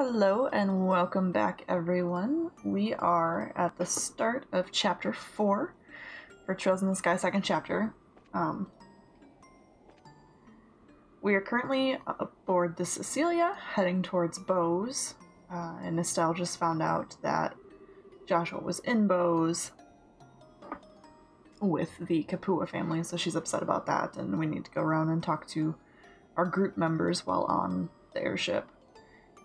Hello and welcome back, everyone. We are at the start of chapter 4 for Trails in the Sky, second chapter. Um, we are currently aboard the Cecilia, heading towards Bose, uh, and Estelle just found out that Joshua was in Bose with the Capua family, so she's upset about that, and we need to go around and talk to our group members while on the airship.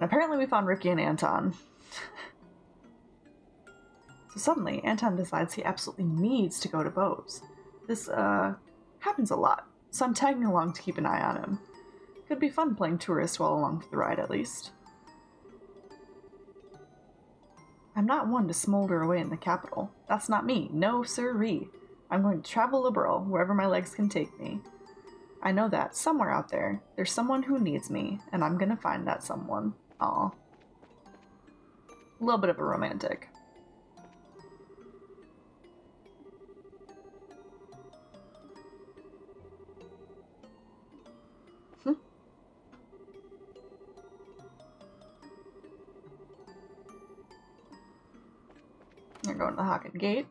Apparently we found Ricky and Anton. so suddenly, Anton decides he absolutely needs to go to Bose. This, uh, happens a lot, so I'm tagging along to keep an eye on him. Could be fun playing tourist while along for the ride, at least. I'm not one to smolder away in the capital. That's not me. No sirree. I'm going to travel Liberl, wherever my legs can take me. I know that, somewhere out there, there's someone who needs me, and I'm gonna find that someone. Aw. A little bit of a romantic. Hmm. You're going to the Haken Gate.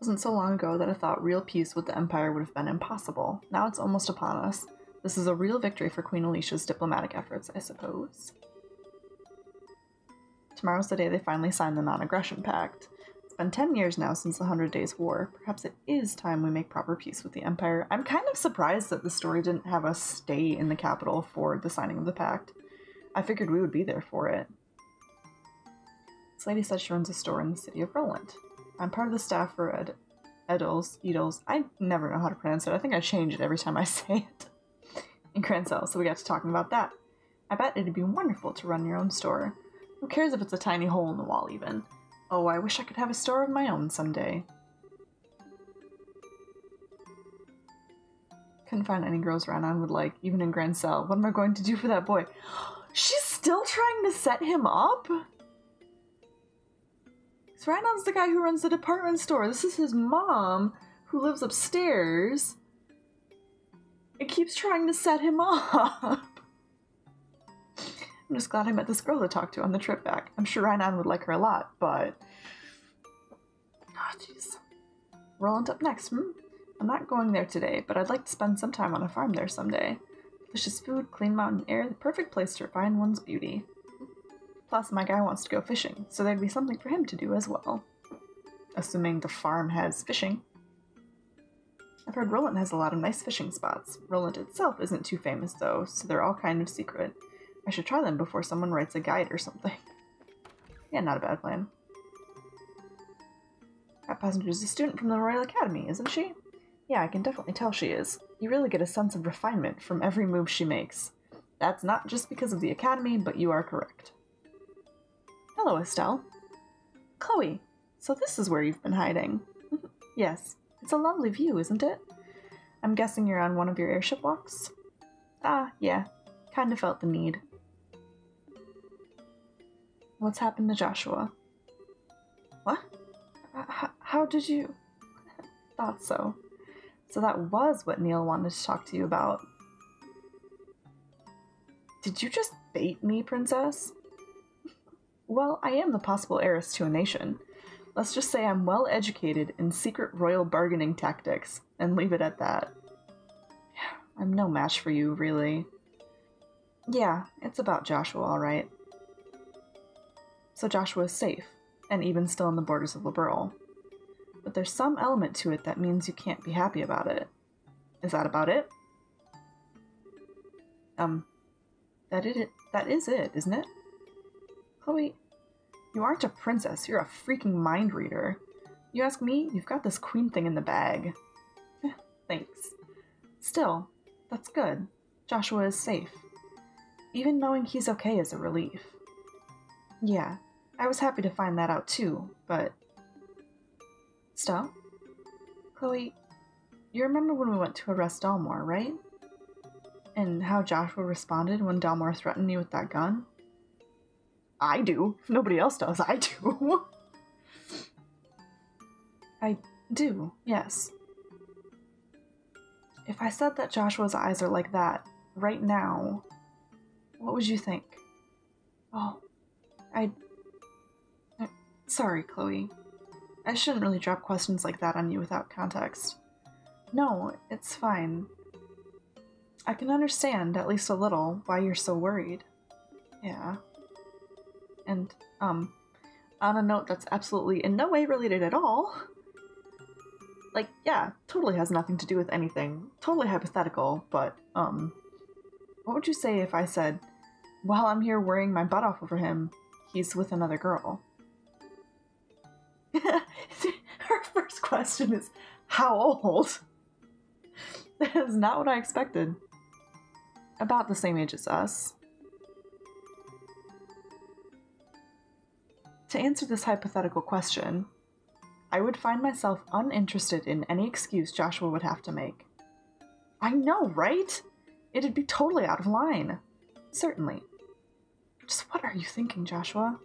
Wasn't so long ago that I thought real peace with the Empire would have been impossible. Now it's almost upon us. This is a real victory for Queen Alicia's diplomatic efforts, I suppose. Tomorrow's the day they finally sign the non aggression pact. It's been 10 years now since the Hundred Days' War. Perhaps it is time we make proper peace with the Empire. I'm kind of surprised that the story didn't have us stay in the capital for the signing of the pact. I figured we would be there for it. This lady said she runs a store in the city of Rolent. I'm part of the staff for Ed- Edels, Edels. I never know how to pronounce it. I think I change it every time I say it. In Grancel, so we got to talking about that. I bet it'd be wonderful to run your own store. Who cares if it's a tiny hole in the wall, even? Oh, I wish I could have a store of my own someday. Couldn't find any girls Ranon would like, even in Grancel. What am I going to do for that boy? She's still trying to set him up? So the guy who runs the department store. This is his mom, who lives upstairs. It keeps trying to set him up. I'm just glad I met this girl to talk to on the trip back. I'm sure Rhinon would like her a lot, but... Oh, jeez. Rolent up next, hmm? I'm not going there today, but I'd like to spend some time on a farm there someday. Delicious food, clean mountain air, the perfect place to refine one's beauty. Plus, my guy wants to go fishing, so there'd be something for him to do as well. Assuming the farm has fishing. I've heard Rolent has a lot of nice fishing spots. Rolent itself isn't too famous, though, so they're all kind of secret. I should try them before someone writes a guide or something. yeah, not a bad plan. That passenger's a student from the Royal Academy, isn't she? Yeah, I can definitely tell she is. You really get a sense of refinement from every move she makes. That's not just because of the Academy, but you are correct. Hello, Estelle. Chloe, so this is where you've been hiding. yes, it's a lovely view, isn't it? I'm guessing you're on one of your airship walks? Ah, yeah, kinda felt the need. What's happened to Joshua? What? H- how did you. Thought so. So that was what Neil wanted to talk to you about. Did you just bait me, Princess? Well, I am the possible heiress to a nation. Let's just say I'm well educated in secret royal bargaining tactics, and leave it at that. I'm no match for you, really. Yeah, it's about Joshua, alright. So Joshua is safe, and even still in the borders of Liberl. But there's some element to it that means you can't be happy about it. Is that about it? Um, that it that is it, isn't it? Chloe, you aren't a princess, you're a freaking mind reader. You ask me, you've got this queen thing in the bag. Thanks. Still, that's good. Joshua is safe. Even knowing he's okay is a relief. Yeah, I was happy to find that out too, but. Stella? Chloe, you remember when we went to arrest Dalmore, right? And how Joshua responded when Dalmore threatened me with that gun? I do. If nobody else does, I do. I do, yes. If I said that Joshua's eyes are like that right now, what would you think? Oh, I. Sorry, Chloe. I shouldn't really drop questions like that on you without context. No, it's fine. I can understand, at least a little, why you're so worried. Yeah. And, um, on a note that's absolutely in no way related at all, like, yeah, totally has nothing to do with anything. Totally hypothetical, but, um, what would you say if I said, while I'm here worrying my butt off over him, he's with another girl? Her first question is, how old? That is not what I expected. About the same age as us. To answer this hypothetical question, I would find myself uninterested in any excuse Joshua would have to make. I know, right? It'd be totally out of line. Certainly. Just what are you thinking, Joshua?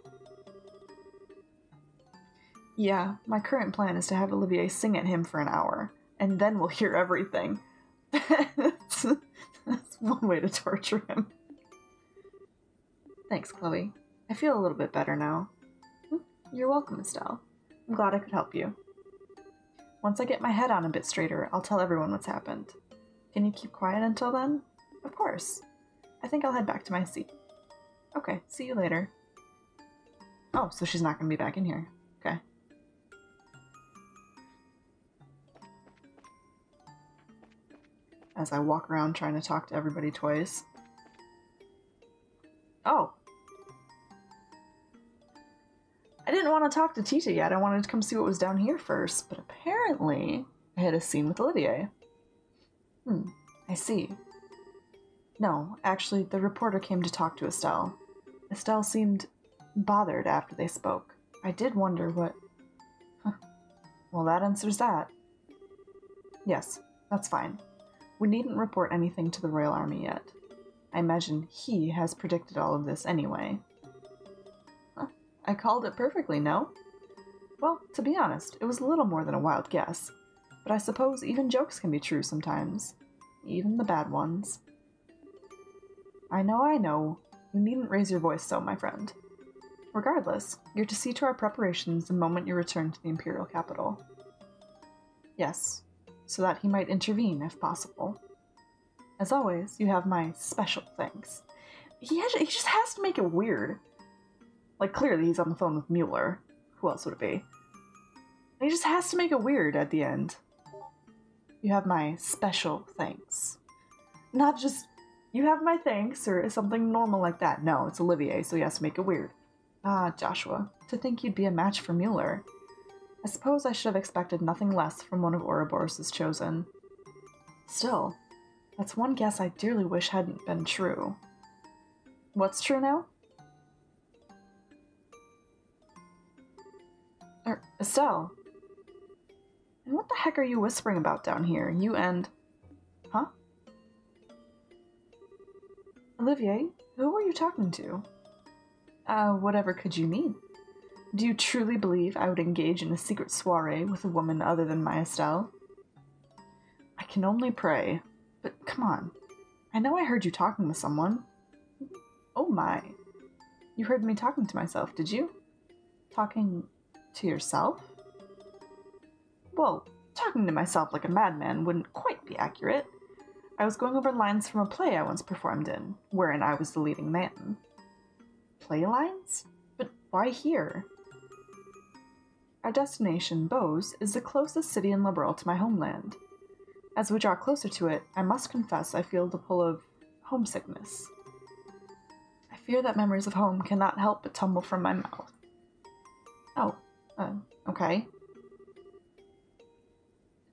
Yeah, my current plan is to have Olivier sing at him for an hour, and then we'll hear everything. that's, that's one way to torture him. Thanks, Chloe. I feel a little bit better now. You're welcome, Estelle. I'm glad I could help you. Once I get my head on a bit straighter, I'll tell everyone what's happened. Can you keep quiet until then? Of course. I think I'll head back to my seat. Okay, see you later. Oh, so she's not going to be back in here. Okay. As I walk around trying to talk to everybody twice. Oh. I didn't want to talk to Tita yet. I wanted to come see what was down here first, but apparently I had a scene with Olivier. Hmm, I see. No, actually, the reporter came to talk to Estelle. Estelle seemed bothered after they spoke. I did wonder what. Well, that answers that. Yes, that's fine. We needn't report anything to the Royal Army yet. I imagine he has predicted all of this anyway. I called it perfectly, no? Well, to be honest, it was a little more than a wild guess. But I suppose even jokes can be true sometimes. Even the bad ones. I know, I know. You needn't raise your voice so, my friend. Regardless, you're to see to our preparations the moment you return to the Imperial capital. Yes, so that he might intervene if possible. As always, you have my special thanks. He, has, he just has to make it weird. Like, clearly he's on the phone with Mueller. Who else would it be? He just has to make it weird at the end. You have my special thanks. Not just you have my thanks, or something normal like that. No, it's Olivier, so he has to make it weird. Ah, Joshua, to think you'd be a match for Mueller. I suppose I should have expected nothing less from one of Ouroboros' chosen. Still, that's one guess I dearly wish hadn't been true. What's true now? Er, Estelle. And what the heck are you whispering about down here? You and. Huh? Olivier, who were you talking to? Uh, whatever could you mean? Do you truly believe I would engage in a secret soiree with a woman other than my Estelle? I can only pray. But come on. I know I heard you talking with someone. Oh my. You heard me talking to myself, did you? Talking to yourself? Well, talking to myself like a madman wouldn't quite be accurate. I was going over lines from a play I once performed in, wherein I was the leading man. Play lines? But why here? Our destination, Bose, is the closest city in Liberl to my homeland. As we draw closer to it, I must confess I feel the pull of homesickness. I fear that memories of home cannot help but tumble from my mouth. Oh, uh, okay.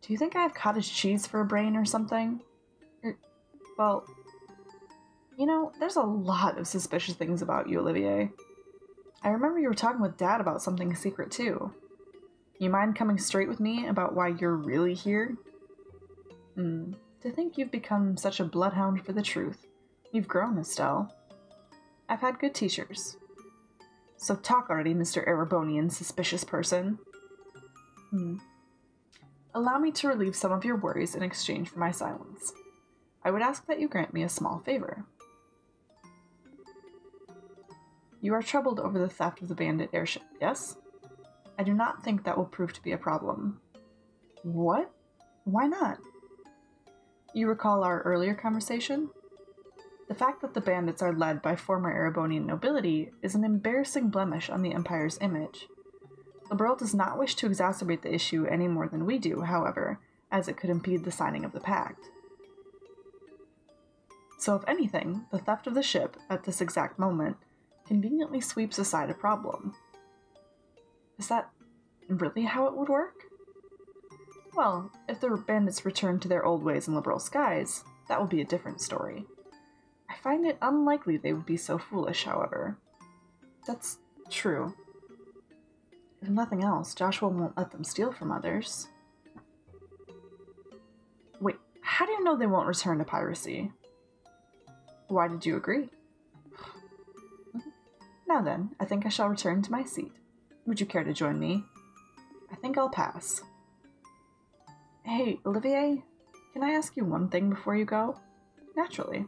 Do you think I have cottage cheese for a brain or something? Well, you know, there's a lot of suspicious things about you, Olivier. I remember you were talking with Dad about something secret too. You mind coming straight with me about why you're really here? Hmm. To think you've become such a bloodhound for the truth. You've grown, Estelle. I've had good teachers. So talk already, Mr. Erebonian suspicious person. Hmm. allow me to relieve some of your worries in exchange for my silence. I would ask that you grant me a small favor. You are troubled over the theft of the bandit airship, yes? I do not think that will prove to be a problem. What? Why not? You recall our earlier conversation? The fact that the bandits are led by former Erebonian nobility is an embarrassing blemish on the Empire's image. Liberl does not wish to exacerbate the issue any more than we do, however, as it could impede the signing of the pact. So, if anything, the theft of the ship, at this exact moment, conveniently sweeps aside a problem. Is that really how it would work? Well, if the bandits return to their old ways in Liberl skies, that will be a different story. I find it unlikely they would be so foolish, however. That's true. If nothing else, Joshua won't let them steal from others. Wait, how do you know they won't return to piracy? Why did you agree? Now then, I think I shall return to my seat. Would you care to join me? I think I'll pass. Hey, Olivier, can I ask you one thing before you go? Naturally.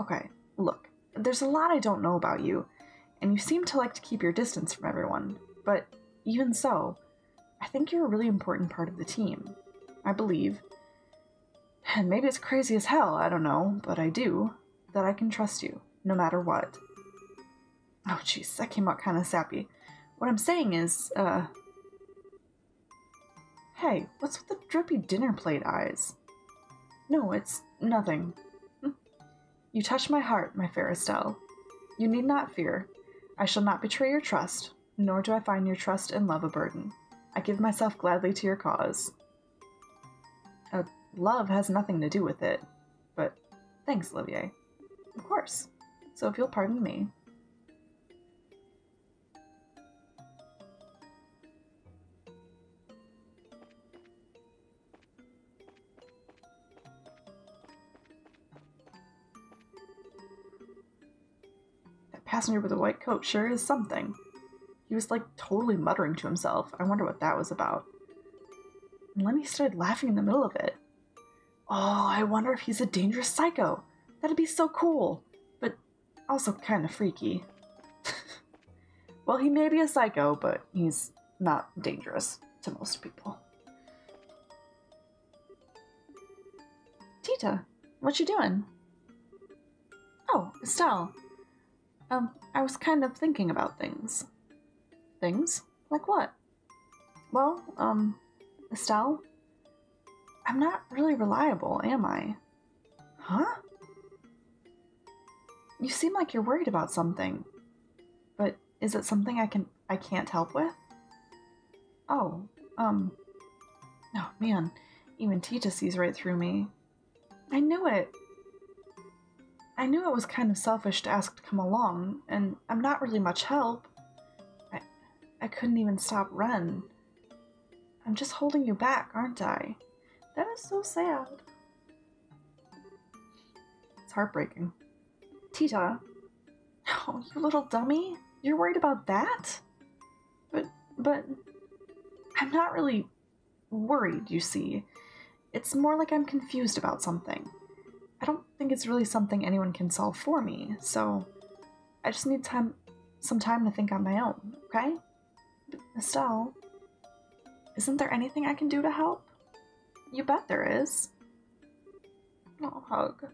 Okay, look, there's a lot I don't know about you, and you seem to like to keep your distance from everyone, but even so, I think you're a really important part of the team. I believe, and maybe it's crazy as hell, I don't know, but I do, that I can trust you, no matter what. Oh, jeez, that came out kind of sappy. What I'm saying is, uh. Hey, what's with the drippy dinner plate eyes? No, it's nothing. You touch my heart, my fair Estelle. You need not fear. I shall not betray your trust, nor do I find your trust and love a burden. I give myself gladly to your cause. Uh, love has nothing to do with it, but thanks, Olivier. Of course. So if you'll pardon me, passenger with a white coat sure is something. He was like totally muttering to himself. I wonder what that was about. And Lenny started laughing in the middle of it. Oh, I wonder if he's a dangerous psycho. That'd be so cool, but also kind of freaky. well, he may be a psycho, but he's not dangerous to most people. Tita, what you doing? Oh, Estelle, um, I was kind of thinking about things. Things? Like what? Well, um, Estelle? I'm not really reliable, am I? Huh? You seem like you're worried about something. But is it something I can I can't help with? Oh, um Oh man, even Tita sees right through me. I knew it. I knew it was kind of selfish to ask to come along, and I'm not really much help. I, I couldn't even stop Renne. I'm just holding you back, aren't I? That is so sad. It's heartbreaking. Tita. Oh, you little dummy. You're worried about that? But, but, I'm not really worried, you see. It's more like I'm confused about something. I don't think it's really something anyone can solve for me, so I just need time, some time to think on my own, okay? But Estelle, isn't there anything I can do to help? You bet there is. Oh, hug.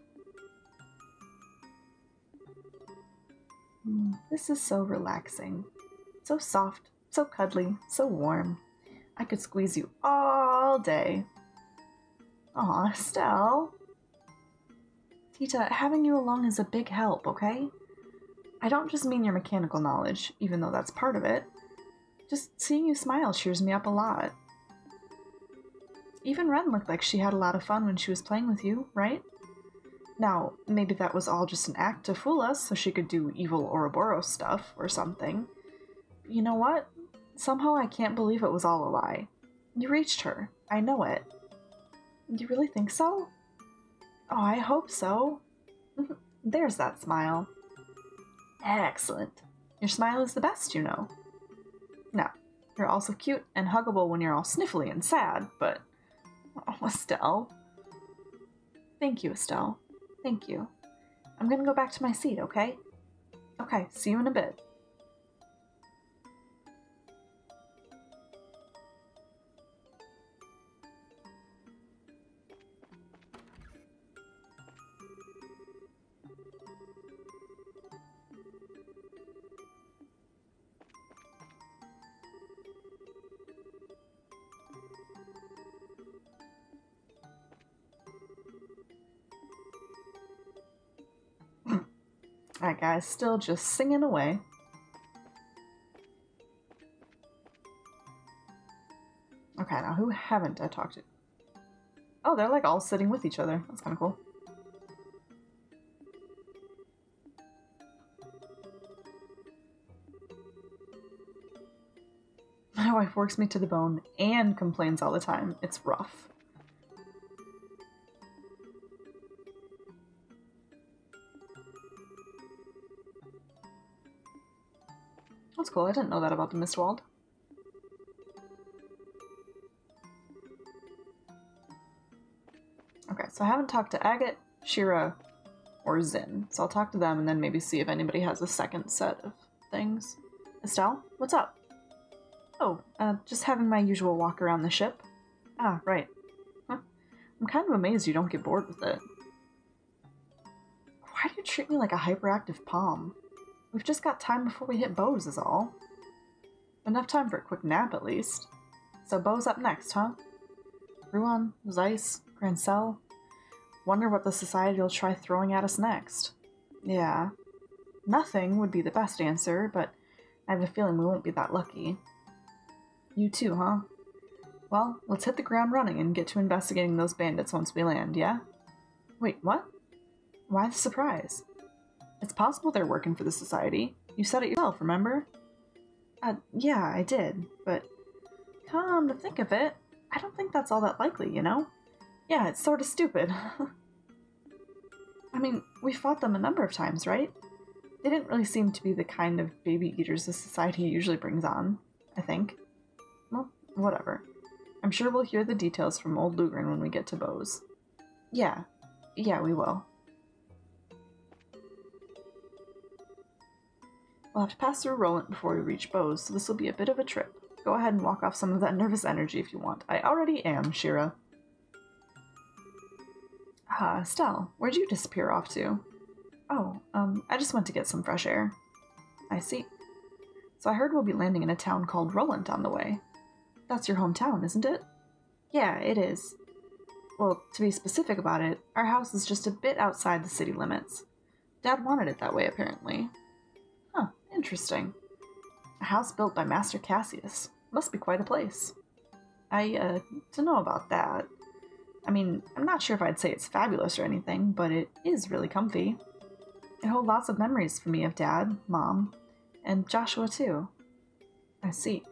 Mm, this is so relaxing. So soft, so cuddly, so warm. I could squeeze you all day. Aw, Estelle. Tita, having you along is a big help, okay? I don't just mean your mechanical knowledge, even though that's part of it. Just seeing you smile cheers me up a lot. Even Renne looked like she had a lot of fun when she was playing with you, right? Now, maybe that was all just an act to fool us so she could do evil Ouroboros stuff or something. You know what? Somehow I can't believe it was all a lie. You reached her. I know it. You really think so? Oh, I hope so. Mm-hmm. There's that smile. Excellent. Your smile is the best, you know. Now, You're also cute and huggable when you're all sniffly and sad, but. Oh, Estelle. Thank you, Estelle. Thank you. I'm gonna go back to my seat, okay? Okay, see you in a bit. That guy's still just singing away. Okay, now who haven't I talked to? Oh, they're like all sitting with each other. That's kind of cool. My wife works me to the bone and complains all the time. It's rough. Cool. I didn't know that about the Mistwald. Okay, so I haven't talked to Agate, Shira, or Zin. So I'll talk to them and then maybe see if anybody has a second set of things. Estelle, what's up? Oh, uh, just having my usual walk around the ship. Ah, right. Huh. I'm kind of amazed you don't get bored with it. Why do you treat me like a hyperactive palm? We've just got time before we hit Bose, is all. Enough time for a quick nap, at least. So Bose up next, huh? Ruan, Zeiss, Grancel. Wonder what the Society will try throwing at us next. Yeah. Nothing would be the best answer, but I have a feeling we won't be that lucky. You too, huh? Well, let's hit the ground running and get to investigating those bandits once we land, yeah? Wait, what? Why the surprise? It's possible they're working for the Society. You said it yourself, remember? Uh, yeah, I did, but come to think of it, I don't think that's all that likely, you know? Yeah, it's sort of stupid. I mean, we fought them a number of times, right? They didn't really seem to be the kind of baby eaters the Society usually brings on, I think. Well, whatever. I'm sure we'll hear the details from old Lugran when we get to Bose. Yeah, yeah, we will. We'll have to pass through Rolent before we reach Bose, so this will be a bit of a trip. Go ahead and walk off some of that nervous energy if you want. I already am, Shira. Ah, uh, Estelle, where'd you disappear off to? Oh, um, I just went to get some fresh air. I see. So I heard we'll be landing in a town called Rolent on the way. That's your hometown, isn't it? Yeah, it is. Well, to be specific about it, our house is just a bit outside the city limits. Dad wanted it that way, apparently. Interesting. A house built by Master Cassius. Must be quite a place. I, uh, don't know about that. I mean, I'm not sure if I'd say it's fabulous or anything, but it is really comfy. It holds lots of memories for me of Dad, Mom, and Joshua too. I see.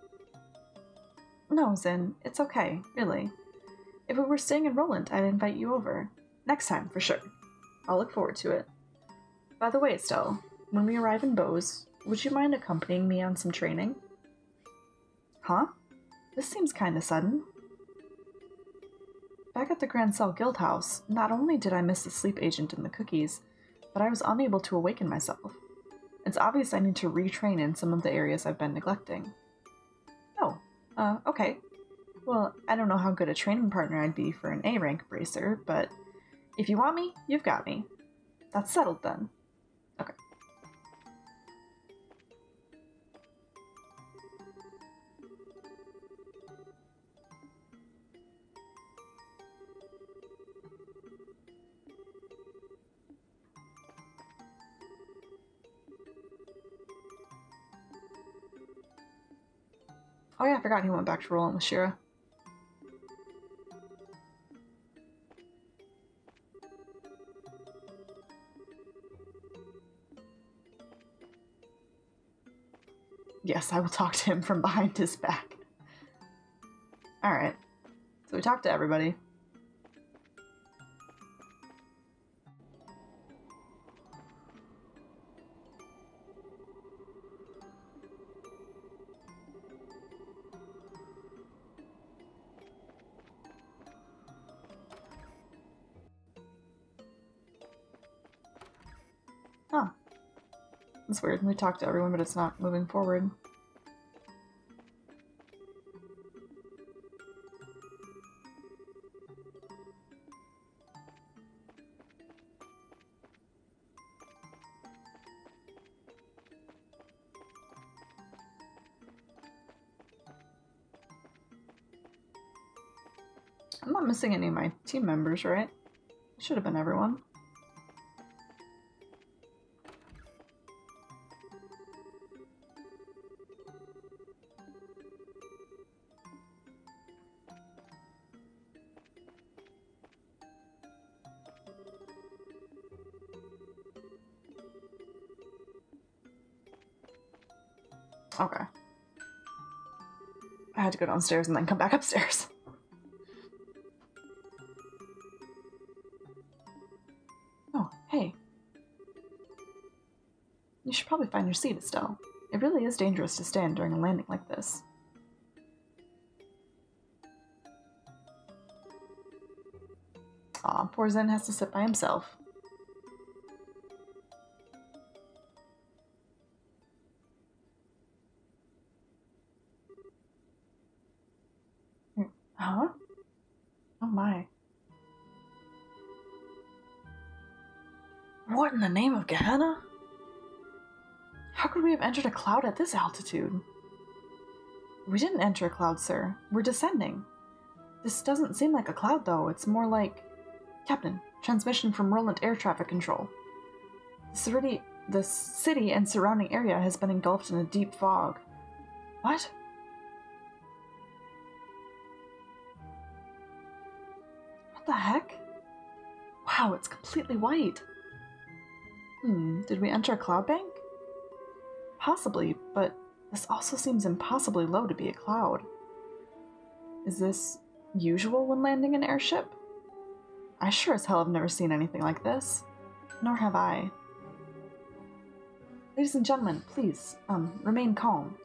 No, Zin, it's okay, really. If we were staying in Rolent, I'd invite you over. Next time, for sure. I'll look forward to it. By the way, Estelle, when we arrive in Bose, would you mind accompanying me on some training? Huh? This seems kinda sudden. Back at the Grancel Guild House, not only did I miss the sleep agent and the cookies, but I was unable to awaken myself. It's obvious I need to retrain in some of the areas I've been neglecting. Oh, uh, okay. Well, I don't know how good a training partner I'd be for an A rank bracer, but if you want me, you've got me. That's settled then. Oh yeah, I forgot he went back to Rolent with Shira. Yes, I will talk to him from behind his back. Alright. So we talked to everybody. It's weird. We talked to everyone, but it's not moving forward. I'm not missing any of my team members, right? Should have been everyone. Had to go downstairs and then come back upstairs. Oh, hey. You should probably find your seat, Estelle. It really is dangerous to stand during a landing like this. Aw, poor Zin has to sit by himself. Huh? Oh my. What in the name of Gehenna? How could we have entered a cloud at this altitude? We didn't enter a cloud, sir. We're descending. This doesn't seem like a cloud, though. It's more like. Captain, transmission from Rolent Air Traffic Control. The city, the city and surrounding area has been engulfed in a deep fog. What? What the heck? Wow, it's completely white. Hmm, did we enter a cloud bank? Possibly, but this also seems impossibly low to be a cloud. Is this usual when landing an airship? I sure as hell have never seen anything like this. Nor have I. Ladies and gentlemen, please, um, remain calm.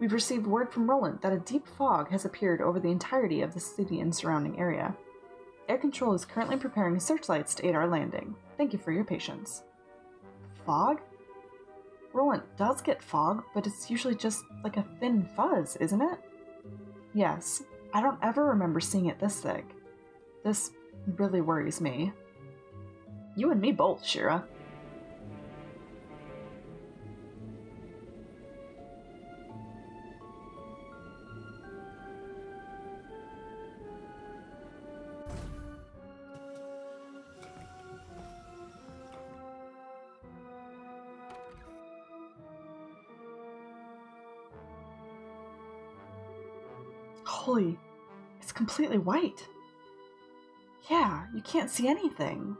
We've received word from Rolent that a deep fog has appeared over the entirety of the city and surrounding area. Air Control is currently preparing searchlights to aid our landing. Thank you for your patience. Fog? Rolent does get fog, but it's usually just like a thin fuzz, isn't it? Yes, I don't ever remember seeing it this thick. This really worries me. You and me both, Shira. Completely white. Yeah, you can't see anything.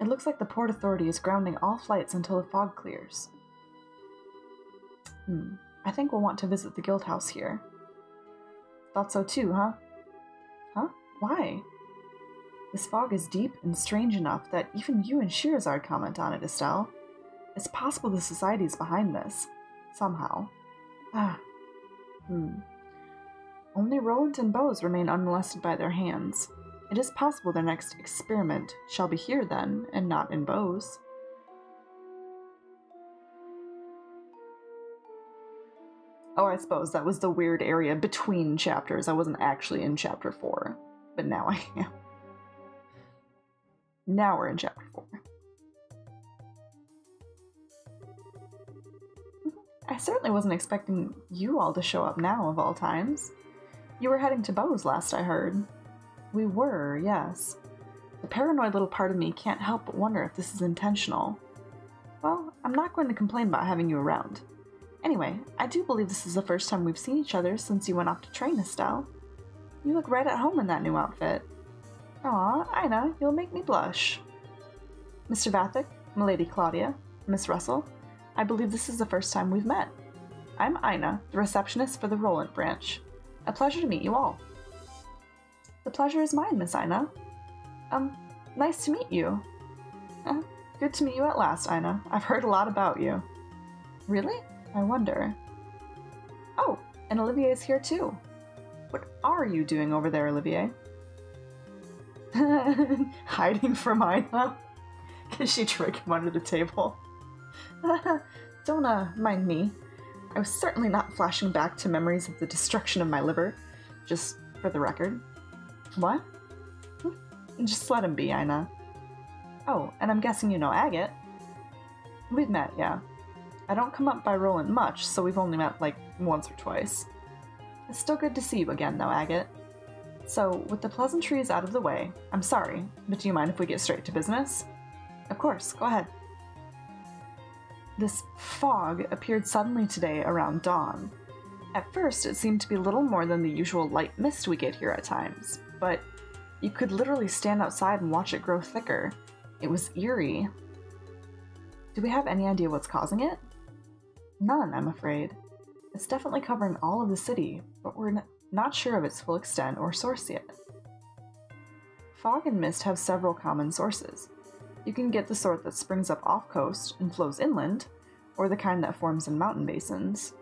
It looks like the Port Authority is grounding all flights until the fog clears. Hmm, I think we'll want to visit the guild house here. Thought so too, huh? Huh? Why? This fog is deep and strange enough that even you and Shirazard comment on it, Estelle. It's possible the Society's behind this. Somehow. Ah. Hmm. Only Rolent and Bose remain unmolested by their hands. It is possible their next experiment shall be here then, and not in Bose. Oh, I suppose that was the weird area between chapters. I wasn't actually in chapter 4, but now I am. Now we're in chapter 4. I certainly wasn't expecting you all to show up now, of all times. You were heading to Bose last I heard. We were, yes. The paranoid little part of me can't help but wonder if this is intentional. Well, I'm not going to complain about having you around. Anyway, I do believe this is the first time we've seen each other since you went off to train, Estelle. You look right at home in that new outfit. Aw, Ina, you'll make me blush. Mr. Vathek, Milady Claudia, Miss Russell, I believe this is the first time we've met. I'm Ina, the receptionist for the Rolent branch. A pleasure to meet you all. The pleasure is mine, Miss Ina. Um, nice to meet you. Uh, good to meet you at last, Ina. I've heard a lot about you. Really? I wonder. Oh, and Olivier's here too. What are you doing over there, Olivier? Hiding from Ina? Can she trick him under the table? Don't uh, mind me. I was certainly not flashing back to memories of the destruction of my liver, just for the record. What? Hmm, just let him be, Ina. Oh, and I'm guessing you know Agate. We've met, yeah. I don't come up by Rolent much, so we've only met like once or twice. It's still good to see you again, though, Agate. So, with the pleasantries out of the way, I'm sorry, but do you mind if we get straight to business? Of course, go ahead. This fog appeared suddenly today around dawn. At first, it seemed to be little more than the usual light mist we get here at times, but you could literally stand outside and watch it grow thicker. It was eerie. Do we have any idea what's causing it? None, I'm afraid. It's definitely covering all of the city, but we're not sure of its full extent or source yet. Fog and mist have several common sources. You can get the sort that springs up off coast and flows inland, or the kind that forms in mountain basins.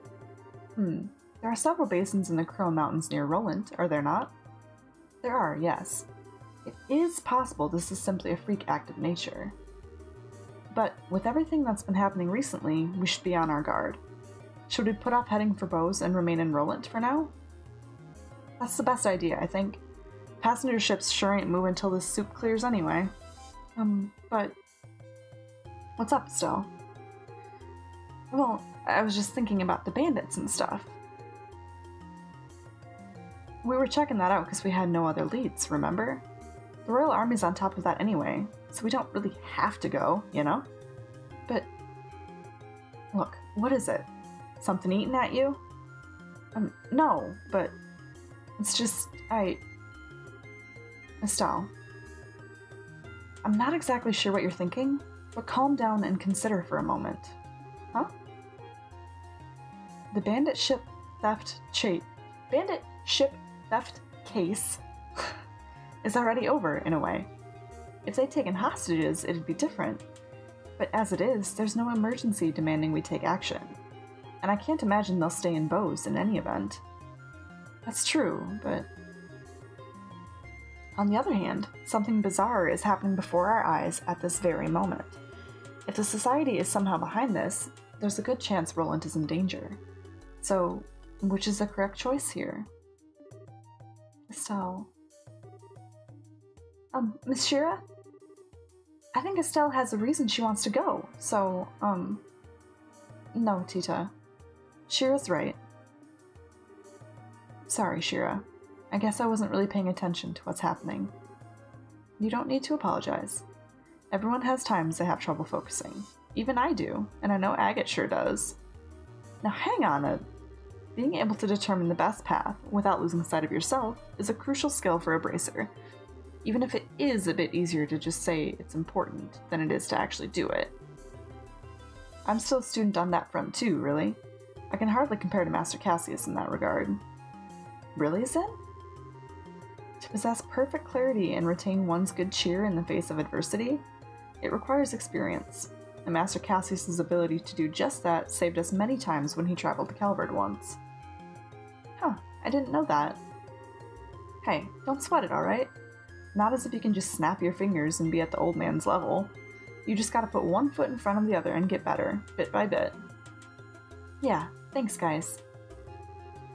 Hmm, there are several basins in the Crow Mountains near Rolent, are there not? There are, yes. It is possible this is simply a freak act of nature. But with everything that's been happening recently, we should be on our guard. Should we put off heading for Bose and remain in Rolent for now? That's the best idea, I think. Passenger ships sure ain't moving until this soup clears anyway. Um, but. What's up, Estelle? Well, I was just thinking about the bandits and stuff. We were checking that out because we had no other leads, remember? The Royal Army's on top of that anyway, so we don't really have to go, you know? But. Look, what is it? Something eating at you? Um, no, but. It's just. I. Estelle. I'm not exactly sure what you're thinking, but calm down and consider for a moment. Huh? The bandit ship theft chase. Bandit ship theft case is already over, in a way. If they'd taken hostages, it'd be different. But as it is, there's no emergency demanding we take action. And I can't imagine they'll stay in Bose in any event. That's true, but. On the other hand, something bizarre is happening before our eyes at this very moment. If the Society is somehow behind this, there's a good chance Rolent is in danger. So, which is the correct choice here? Estelle. Um, Miss Shira? I think Estelle has a reason she wants to go, so, um. No, Tita. Shira's right. Sorry, Shira. I guess I wasn't really paying attention to what's happening. You don't need to apologize. Everyone has times they have trouble focusing. Even I do, and I know Agate sure does. Now hang on a being able to determine the best path without losing sight of yourself is a crucial skill for a bracer, even if it is a bit easier to just say it's important than it is to actually do it. I'm still a student on that front too, really. I can hardly compare to Master Cassius in that regard. Really, Zin? To possess perfect clarity and retain one's good cheer in the face of adversity, it requires experience, and Master Cassius's ability to do just that saved us many times when he traveled to Calvard once. Huh, I didn't know that. Hey, don't sweat it, alright? Not as if you can just snap your fingers and be at the old man's level. You just gotta put one foot in front of the other and get better, bit by bit. Yeah, thanks, guys.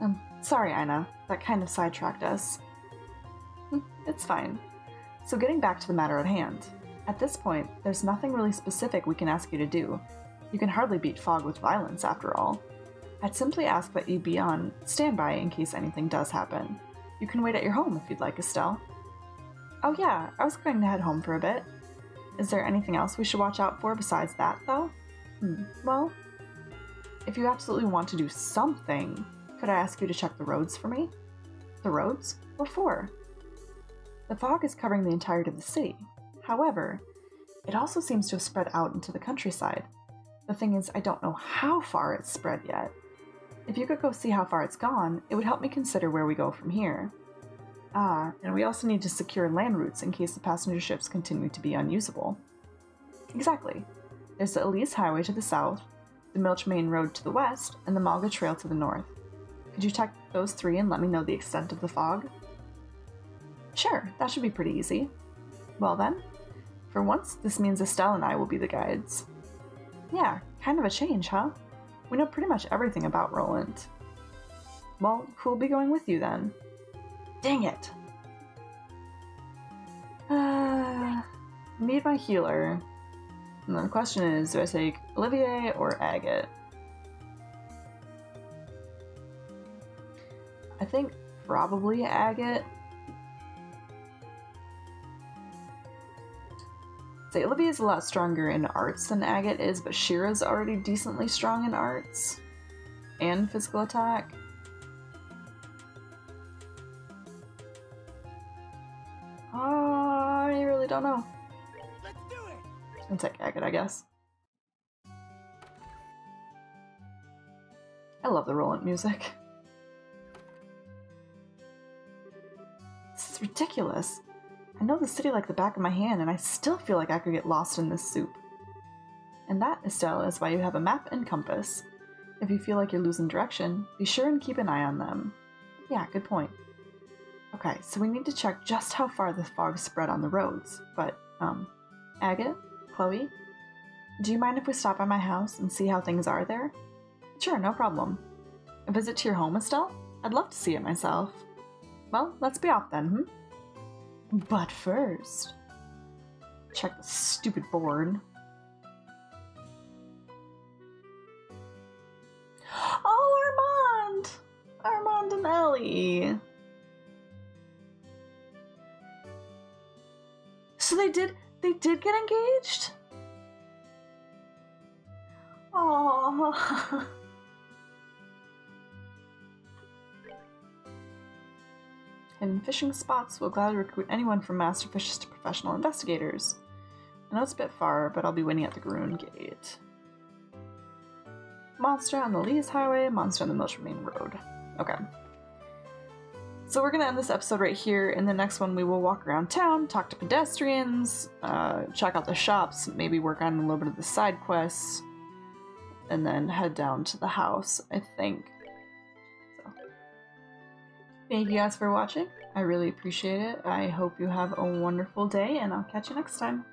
Um, sorry, Ina. That kind of sidetracked us. It's fine. So, getting back to the matter at hand. At this point, there's nothing really specific we can ask you to do. You can hardly beat Fog with violence, after all. I'd simply ask that you be on standby in case anything does happen. You can wait at your home if you'd like, Estelle. Oh, yeah, I was going to head home for a bit. Is there anything else we should watch out for besides that, though? Hmm, well, if you absolutely want to do something, could I ask you to check the roads for me? The roads? What for? The fog is covering the entirety of the city. However, it also seems to have spread out into the countryside. The thing is, I don't know how far it's spread yet. If you could go see how far it's gone, it would help me consider where we go from here. Ah, and we also need to secure land routes in case the passenger ships continue to be unusable. Exactly. There's the Elise Highway to the south, the Milch Main Road to the west, and the Malga Trail to the north. Could you check those three and let me know the extent of the fog? Sure, that should be pretty easy. Well then, for once, this means Estelle and I will be the guides. Yeah, kind of a change, huh? We know pretty much everything about Rolent. Well, who'll be going with you then? Dang it! Uh, need my healer. And the question is, do I take Olivier or Agate? I think probably Agate. Say Olivia is a lot stronger in arts than Agate is, but Schera's already decently strong in arts and physical attack. I really don't know. Let's do it. Take Agate, I guess. I love the Rolent music. This is ridiculous. I know the city like the back of my hand, and I still feel like I could get lost in this soup. And that, Estelle, is why you have a map and compass. If you feel like you're losing direction, be sure and keep an eye on them. Yeah, good point. Okay, so we need to check just how far the fog spread on the roads, but, um, Agate? Kloe? Do you mind if we stop by my house and see how things are there? Sure, no problem. A visit to your home, Estelle? I'd love to see it myself. Well, let's be off then, hmm? But first, check the stupid board. Oh, Armand! Armand and Ellie. So they did they did get engaged? Oh. Hidden fishing spots will gladly recruit anyone from master fishers to professional investigators. I know it's a bit far, but I'll be waiting at the Garoon Gate. Monster on the Lees Highway, monster on the Milsham Main Road. Okay. So we're gonna end this episode right here. In the next one, we will walk around town, talk to pedestrians, uh, check out the shops, maybe work on a little bit of the side quests, and then head down to the house, I think. Thank you guys for watching. I really appreciate it. I hope you have a wonderful day, and I'll catch you next time.